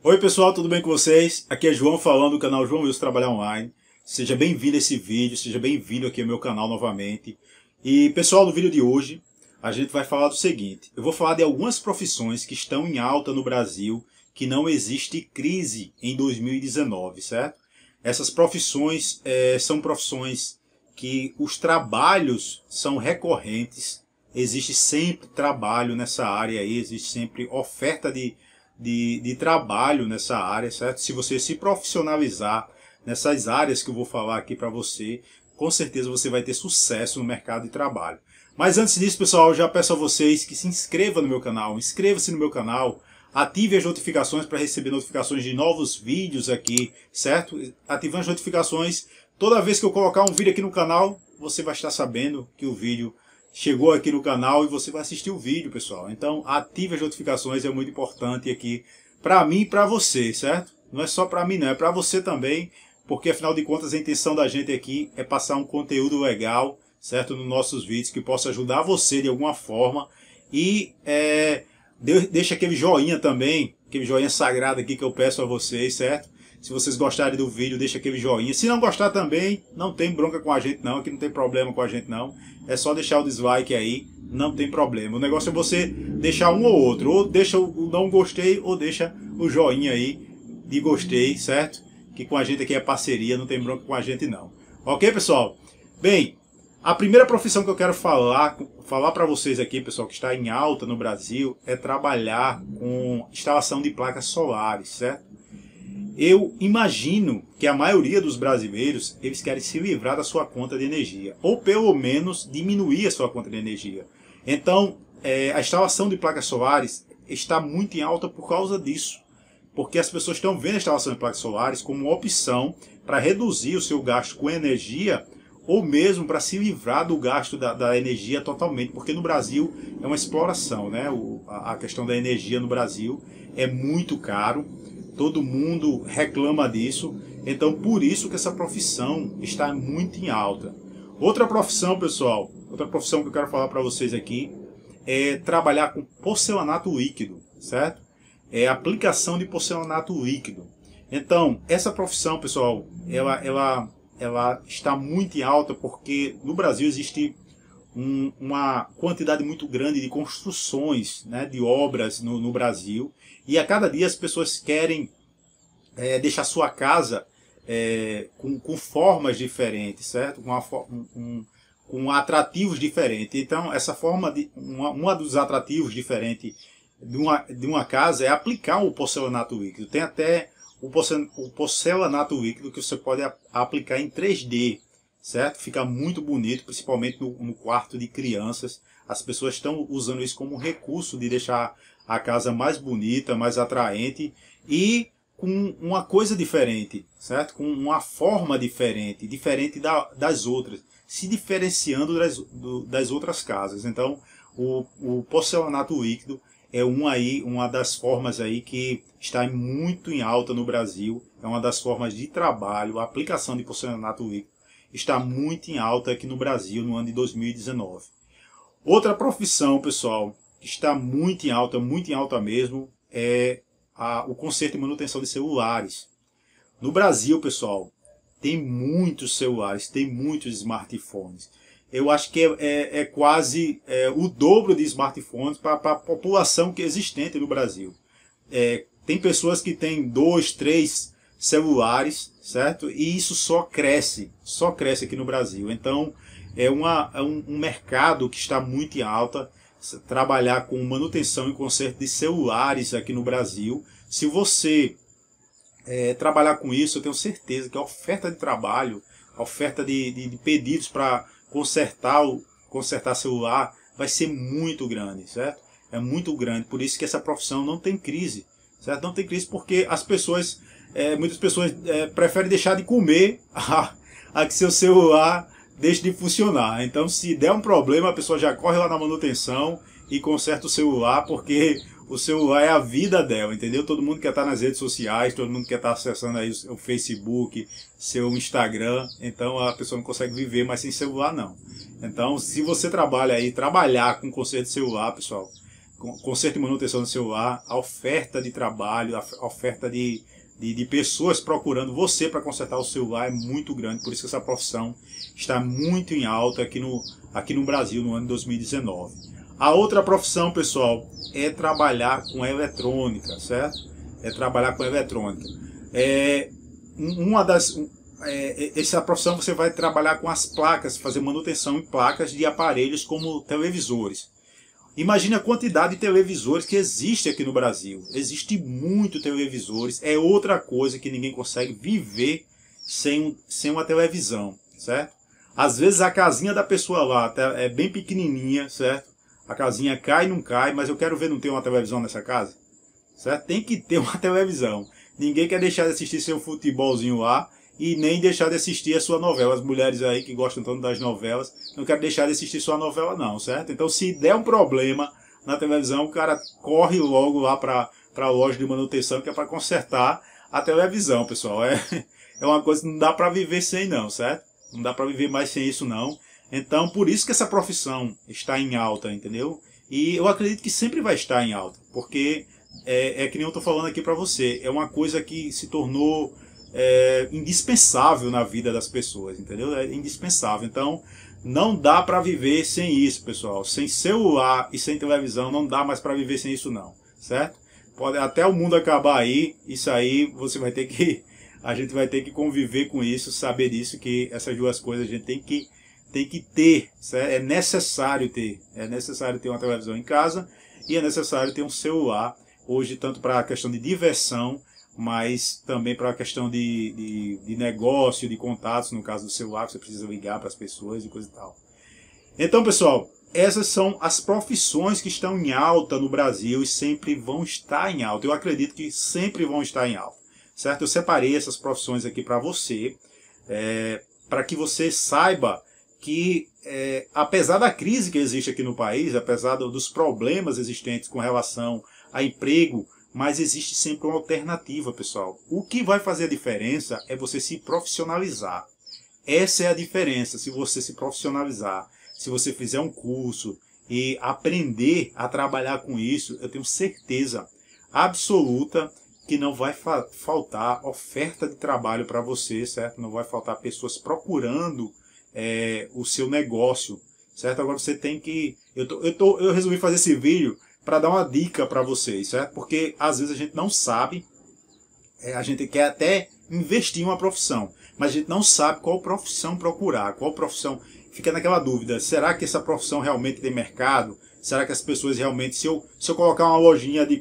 Oi pessoal, tudo bem com vocês? Aqui é João falando do canal João Wilson Trabalhar Online. Seja bem-vindo a esse vídeo, seja bem-vindo aqui ao meu canal novamente. E pessoal, no vídeo de hoje a gente vai falar do seguinte. Eu vou falar de algumas profissões que estão em alta no Brasil, que não existe crise em 2019, certo? Essas profissões é, são profissões que os trabalhos são recorrentes, existe sempre trabalho nessa área aí, existe sempre oferta de de, de trabalho nessa área, certo? Se você se profissionalizar nessas áreas que eu vou falar aqui para você, com certeza você vai ter sucesso no mercado de trabalho. Mas antes disso, pessoal, eu já peço a vocês que se inscrevam no meu canal, inscreva-se no meu canal, ative as notificações para receber notificações de novos vídeos aqui, certo? Ativando as notificações, toda vez que eu colocar um vídeo aqui no canal, você vai estar sabendo que o vídeo chegou aqui no canal e você vai assistir o vídeo, pessoal. Então, ative as notificações, é muito importante aqui para mim e para você, certo? Não é só para mim, não, é para você também, porque afinal de contas a intenção da gente aqui é passar um conteúdo legal, certo? Nos nossos vídeos, que possa ajudar você de alguma forma. E é, deixa aquele joinha também, aquele joinha sagrado aqui que eu peço a vocês, certo? Se vocês gostarem do vídeo, deixa aquele joinha. Se não gostar também, não tem bronca com a gente não, aqui não tem problema com a gente não. É só deixar o dislike aí, não tem problema. O negócio é você deixar um ou outro. Ou deixa o não gostei, ou deixa o joinha aí de gostei, certo? Que com a gente aqui é parceria, não tem bronca com a gente não. Ok, pessoal? Bem, a primeira profissão que eu quero falar, falar para vocês aqui, pessoal, que está em alta no Brasil, é trabalhar com instalação de placas solares, certo? Eu imagino que a maioria dos brasileiros eles querem se livrar da sua conta de energia, ou pelo menos diminuir a sua conta de energia. Então, é, a instalação de placas solares está muito em alta por causa disso, porque as pessoas estão vendo a instalação de placas solares como opção para reduzir o seu gasto com energia ou mesmo para se livrar do gasto da, da, energia totalmente, porque no Brasil é uma exploração, né? O, a, a questão da energia no Brasil é muito caro Todo mundo reclama disso. Então, por isso que essa profissão está muito em alta. Outra profissão, pessoal, outra profissão que eu quero falar para vocês aqui é trabalhar com porcelanato líquido, certo? É aplicação de porcelanato líquido. Então, essa profissão, pessoal, ela, ela, ela está muito em alta porque no Brasil existe um, uma quantidade muito grande de construções, né, de obras no, no Brasil. E a cada dia as pessoas querem é, deixar sua casa é, com, com, formas diferentes, certo? Com, um, com atrativos diferentes. Então, essa forma de uma, uma dos atrativos diferentes de uma, de uma casa é aplicar o porcelanato líquido. Tem até o porcelanato líquido que você pode aplicar em 3D certo? Fica muito bonito, principalmente no, no quarto de crianças. As pessoas estão usando isso como recurso de deixar a casa mais bonita, mais atraente e com uma coisa diferente, certo? Com uma forma diferente, diferente da, das outras, se diferenciando das, do, das outras casas. Então, o, o porcelanato líquido é um aí, uma das formas aí que está muito em alta no Brasil. É uma das formas de trabalho, a aplicação de porcelanato líquido está muito em alta aqui no Brasil no ano de 2019. Outra profissão, pessoal, que está muito em alta, muito em alta mesmo, é a, o conserto e manutenção de celulares. No Brasil, pessoal, tem muitos celulares, tem muitos smartphones. Eu acho que é, é, é quase é, o dobro de smartphones para a população que é existente no Brasil. É, tem pessoas que têm dois, três celulares, certo? E isso só cresce, só cresce aqui no Brasil. Então é, uma, é um, um mercado que está muito em alta. Trabalhar com manutenção e conserto de celulares aqui no Brasil. Se você é, trabalhar com isso, eu tenho certeza que a oferta de trabalho, a oferta de, de, de pedidos para consertar, consertar celular vai ser muito grande, certo? É muito grande. Por isso que essa profissão não tem crise, certo? Não tem crise porque as pessoas é, muitas pessoas é, preferem deixar de comer a, a que seu celular deixe de funcionar. Então, se der um problema, a pessoa já corre lá na manutenção e conserta o celular, porque o celular é a vida dela, entendeu? Todo mundo quer estar nas redes sociais, todo mundo quer estar acessando aí o Facebook, seu Instagram, então a pessoa não consegue viver mais sem celular, não. Então, se você trabalha aí, trabalhar com conserto de celular, pessoal, conserto e manutenção do celular, a oferta de trabalho, a oferta de, de, de pessoas procurando você para consertar o celular é muito grande, por isso que essa profissão está muito em alta aqui no, aqui no Brasil no ano de 2019. A outra profissão, pessoal, é trabalhar com eletrônica, certo? É trabalhar com eletrônica. É, uma das, é, essa profissão você vai trabalhar com as placas, fazer manutenção em placas de aparelhos como televisores. Imagine a quantidade de televisores que existe aqui no Brasil. Existe muito televisores. É outra coisa que ninguém consegue viver sem, sem uma televisão, certo? Às vezes a casinha da pessoa lá é bem pequenininha, certo? A casinha cai não cai, mas eu quero ver não ter uma televisão nessa casa. Certo? Tem que ter uma televisão. Ninguém quer deixar de assistir seu futebolzinho lá e nem deixar de assistir a sua novela. As mulheres aí que gostam tanto das novelas, não querem deixar de assistir sua novela não, certo? Então se der um problema na televisão, o cara corre logo lá para a loja de manutenção que é para consertar a televisão, pessoal. É, é uma coisa que não dá para viver sem não, certo? Não dá para viver mais sem isso não. Então por isso que essa profissão está em alta, entendeu? E eu acredito que sempre vai estar em alta, porque é, é que nem eu estou falando aqui para você, é uma coisa que se tornou é, indispensável na vida das pessoas, entendeu? É indispensável. Então, não dá para viver sem isso, pessoal. Sem celular e sem televisão, não dá mais para viver sem isso, não, certo? Pode até o mundo acabar aí, isso aí você vai ter que, a gente vai ter que conviver com isso, saber disso que essas duas coisas a gente tem que tem que ter, certo? é necessário ter, é necessário ter uma televisão em casa e é necessário ter um celular hoje tanto para a questão de diversão mas também para a questão de, de, de, negócio, de contatos, no caso do celular, que você precisa ligar para as pessoas e coisa e tal. Então, pessoal, essas são as profissões que estão em alta no Brasil e sempre vão estar em alta. Eu acredito que sempre vão estar em alta, certo? Eu separei essas profissões aqui para você, é, para que você saiba que, é, apesar da crise que existe aqui no país, apesar dos problemas existentes com relação a emprego, mas existe sempre uma alternativa, pessoal. O que vai fazer a diferença é você se profissionalizar. Essa é a diferença, se você se profissionalizar, se você fizer um curso e aprender a trabalhar com isso, eu tenho certeza absoluta que não vai fa faltar oferta de trabalho para você, certo? Não vai faltar pessoas procurando é, o seu negócio, certo? Agora você tem que... Eu, tô, eu, tô, eu resolvi fazer esse vídeo para dar uma dica para vocês, certo? Porque às vezes a gente não sabe, é, a gente quer até investir em uma profissão, mas a gente não sabe qual profissão procurar, qual profissão. Fica naquela dúvida: será que essa profissão realmente tem mercado? Será que as pessoas realmente, se eu, se eu colocar uma lojinha de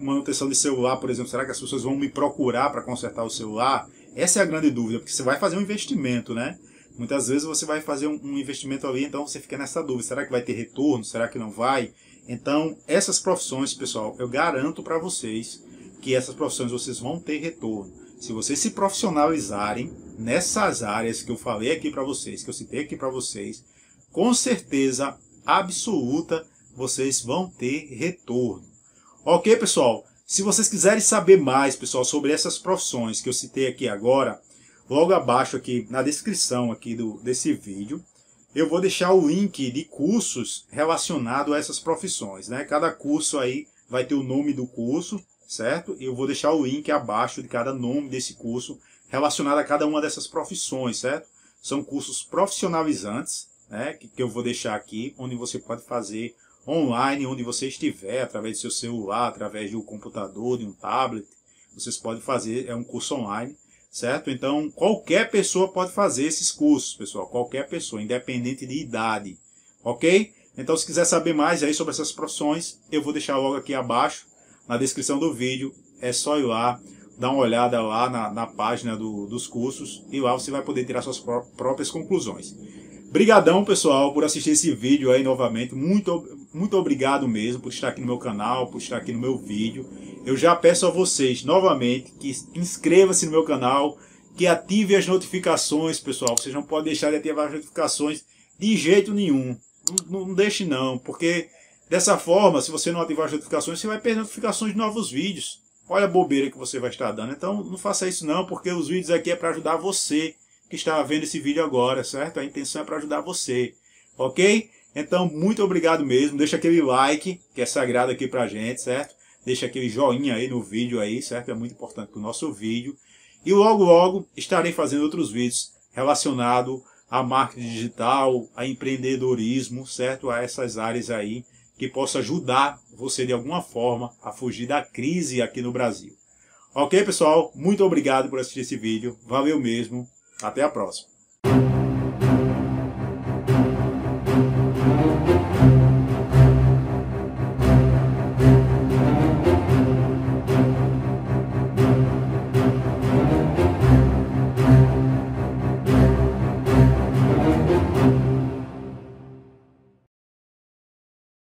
manutenção de celular, por exemplo, será que as pessoas vão me procurar para consertar o celular? Essa é a grande dúvida, porque você vai fazer um investimento, né? Muitas vezes você vai fazer um, um investimento ali, então você fica nessa dúvida: será que vai ter retorno? Será que não vai? Então, essas profissões, pessoal, eu garanto para vocês que essas profissões vocês vão ter retorno. Se vocês se profissionalizarem nessas áreas que eu falei aqui para vocês, que eu citei aqui para vocês, com certeza absoluta vocês vão ter retorno. Ok, pessoal? Se vocês quiserem saber mais, pessoal, sobre essas profissões que eu citei aqui agora, logo abaixo aqui na descrição aqui do, desse vídeo, eu vou deixar o link de cursos relacionado a essas profissões. Né? Cada curso aí vai ter o nome do curso, certo? Eu vou deixar o link abaixo de cada nome desse curso relacionado a cada uma dessas profissões, certo? São cursos profissionalizantes, né? Que, que eu vou deixar aqui, onde você pode fazer online, onde você estiver, através do seu celular, através de um computador, de um tablet. Vocês podem fazer, é um curso online certo? Então, qualquer pessoa pode fazer esses cursos, pessoal, qualquer pessoa, independente de idade, ok? Então, se quiser saber mais aí sobre essas profissões, eu vou deixar logo aqui abaixo, na descrição do vídeo, é só ir lá, dar uma olhada lá na, na página do, dos cursos, e lá você vai poder tirar suas pró próprias conclusões. Brigadão, pessoal, por assistir esse vídeo aí novamente, muito, muito obrigado mesmo por estar aqui no meu canal, por estar aqui no meu vídeo, eu já peço a vocês novamente que inscreva-se no meu canal, que ative as notificações, pessoal. Vocês não podem deixar de ativar as notificações de jeito nenhum. Não, não deixe não, porque dessa forma, se você não ativar as notificações, você vai perder notificações de novos vídeos. Olha a bobeira que você vai estar dando. Então não faça isso não, porque os vídeos aqui é para ajudar você que está vendo esse vídeo agora, certo? A intenção é para ajudar você, ok? Então, muito obrigado mesmo. Deixa aquele like, que é sagrado aqui pra gente, certo? Deixa aquele joinha aí no vídeo aí, certo? É muito importante pro nosso vídeo. E logo, logo, estarei fazendo outros vídeos relacionados a marketing digital, a empreendedorismo, certo? A essas áreas aí que possa ajudar você de alguma forma a fugir da crise aqui no Brasil. Ok, pessoal? Muito obrigado por assistir esse vídeo. Valeu mesmo. Até a próxima.